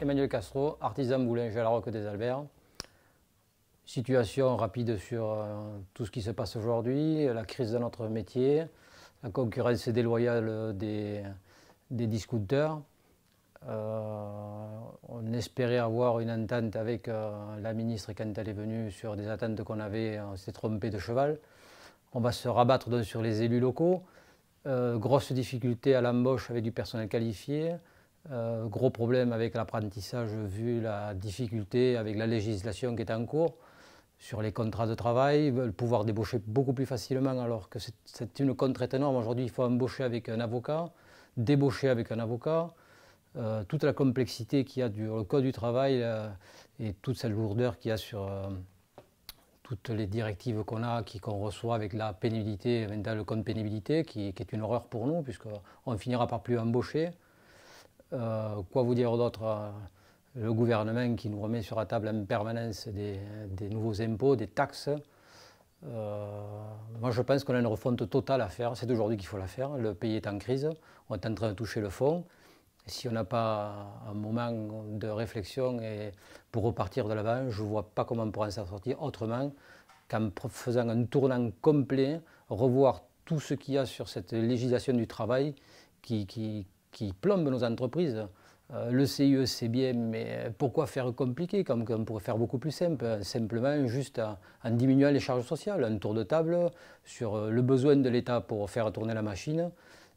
Emmanuel Castro, artisan boulanger à la Roque des Alberts. Situation rapide sur euh, tout ce qui se passe aujourd'hui, la crise de notre métier, la concurrence déloyale des, des discounters. Euh, on espérait avoir une entente avec euh, la ministre quand elle est venue sur des attentes qu'on avait, on s'est trompé de cheval. On va se rabattre sur les élus locaux. grosse difficulté à l'embauche avec du personnel qualifié. Gros problème avec l'apprentissage vu la difficulté avec la législation qui est en cours sur les contrats de travail, pouvoir débaucher beaucoup plus facilement alors que c'est une contrainte énorme. Aujourd'hui, il faut embaucher avec un avocat, débaucher avec un avocat. Euh, toute la complexité qu'il y a du code du travail euh, et toute cette lourdeur qu'il y a sur euh, toutes les directives qu'on a, qu'on reçoit avec la pénibilité, le code pénibilité, qui, qui, est une horreur pour nous, puisqu'on finira par plus embaucher. Quoi vous dire d'autre le gouvernement qui nous remet sur la table en permanence des, nouveaux impôts, des taxes. Euh, moi, je pense qu'on a une refonte totale à faire. C'est aujourd'hui qu'il faut la faire. Le pays est en crise. On est en train de toucher le fond. si on n'a pas un moment de réflexion et pour repartir de l'avant, je ne vois pas comment on pourra s'en sortir autrement qu'en faisant un tournant complet, revoir tout ce qu'il y a sur cette législation du travail qui plombe nos entreprises. Euh, le CIE, c'est bien, mais pourquoi faire compliqué comme on pourrait faire beaucoup plus simple? Simplement juste en, diminuant les charges sociales, un tour de table sur euh, le besoin de l'État pour faire tourner la machine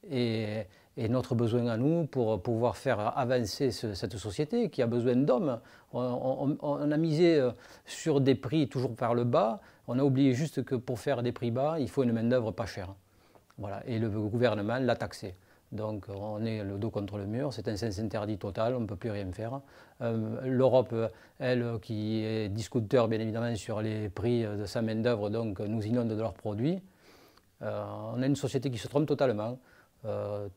et, notre besoin à nous pour pouvoir faire avancer cette société qui a besoin d'hommes. On, on, a misé euh, sur des prix toujours par le bas, on a oublié juste que pour faire des prix bas, il faut une main-d'œuvre pas chère. Voilà. Et le gouvernement l'a taxé. Donc on est le dos contre le mur, c'est un sens interdit total, on ne peut plus rien faire. Euh, L'Europe, elle, qui est discuteur bien évidemment sur les prix de sa main-d'œuvre, donc nous inonde de leurs produits. Euh, on a une société qui se trompe totalement, euh,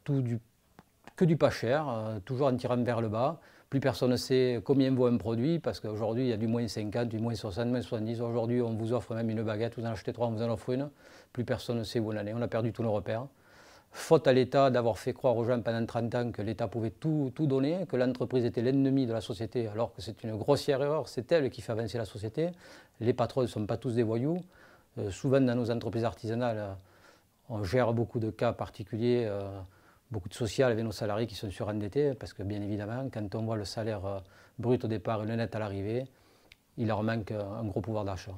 que du pas cher, toujours en tirant vers le bas. Plus personne ne sait combien vaut un produit, parce qu'aujourd'hui il y a du moins 50, du moins 60, moins 70. Aujourd'hui on vous offre même une baguette, vous en achetez trois, on vous en offre une. Plus personne ne sait où on en est, on a perdu tous nos repères faute à l'État d'avoir fait croire aux gens pendant 30 ans que l'État pouvait tout, donner, que l'entreprise était l'ennemi de la société, alors que c'est une grossière erreur, c'est elle qui fait avancer la société. Les patrons ne sont pas tous des voyous. Euh, souvent dans nos entreprises artisanales, euh, on gère beaucoup de cas particuliers, euh, beaucoup de social avec nos salariés qui sont surendettés, parce que bien évidemment, quand on voit le salaire brut au départ et le net à l'arrivée, il leur manque un gros pouvoir d'achat.